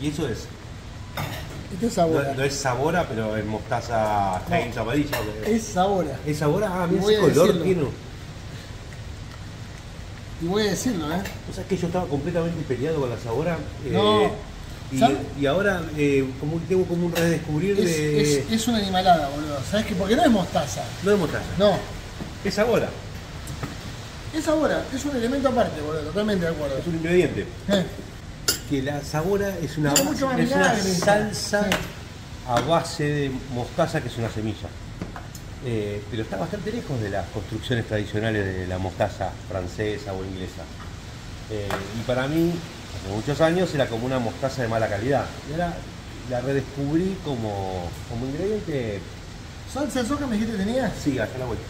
Y eso es. Es No, sabora. no es sabora, pero es mostaza No. Heinz amarilla. ¿o qué? Es sabora. ¿Es sabora? Ah, mira ese color decirlo. tiene. Y voy a decirlo, ¿eh? O sea, que yo estaba completamente peleado con la sabora. eh, No. y, y ahora eh, como tengo como un redescubrir Es, de. es, es una animalada, boludo. ¿Sabes qué? Porque no es mostaza. No es mostaza. No. Es sabora. Es sabora. Es un elemento aparte, boludo. Totalmente de acuerdo. Es un ingrediente. Eh, Que la sabora es una, es una salsa Sí. a base de mostaza, que es una semilla. Eh, pero está bastante lejos de las construcciones tradicionales de la mostaza francesa o inglesa. Eh, y para mí, hace muchos años, era como una mostaza de mala calidad. Y ahora la redescubrí como, como ingrediente. ¿Salsa de soja me dijiste que tenías? Sí, hasta la vuelta.